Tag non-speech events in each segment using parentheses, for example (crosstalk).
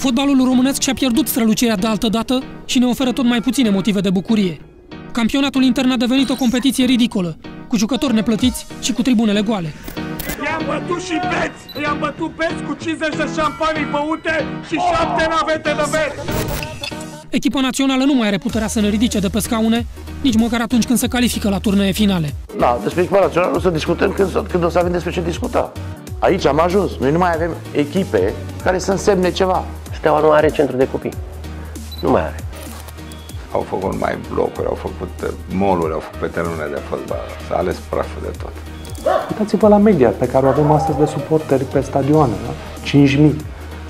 Fotbalul românesc și-a pierdut strălucirea de altă dată și ne oferă tot mai puține motive de bucurie. Campionatul intern a devenit o competiție ridicolă, cu jucători neplătiți și cu tribunele goale. I-am bătut și beți! I-am bătut beți cu 50 de șampanii băute și 7 navete de beți! Echipa națională nu mai are puterea să ne ridice de pe scaune, nici măcar atunci când se califică la turnee finale. Da, despre echipa națională o să discutăm când, când o să avem despre ce discuta. Aici am ajuns. Noi nu mai avem echipe care să însemne ceva. Steaua nu are centru de copii. Nu mai are. Au făcut mai blocuri, au făcut uh, moluri, au făcut pe terenurile de fotbal. S-a ales praful de tot. Uitați-vă la media pe care o avem astăzi de suporteri pe stadioane, da? 5.000.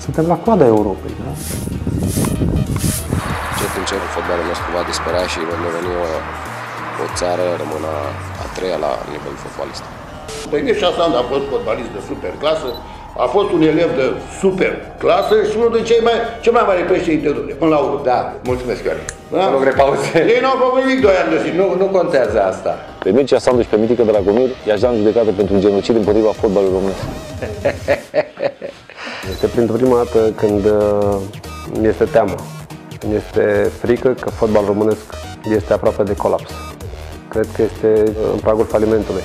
Suntem la coada Europei, da? Încet, încet, fotbalul nostru va dispărea și vom deveni o, o țară, rămână a, a treia la nivel fotbalist. Păi șase ani a fost fotbalist de super clasă, a fost un elev de super clasă și unul din cei mai, cei mai mari președinte de până la urmă. Da, mulțumesc, Ioane. Da? Nu grei pauze. Ei n-au făcut nimic doi ani de zi. Nu, nu contează asta. Pe Mircea Sandu și pe Mitică Dragomir i-aș da în judecată pentru un genocid împotriva fotbalului românesc. (laughs) Este pentru prima dată când uh, este teamă, când este frică că fotbalul românesc este aproape de colaps. Cred că este în pragul falimentului.